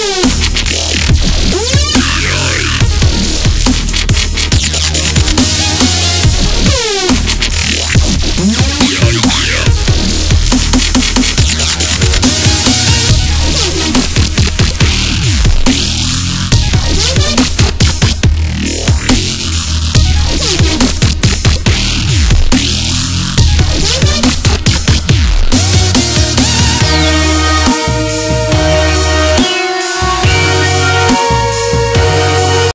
Peace.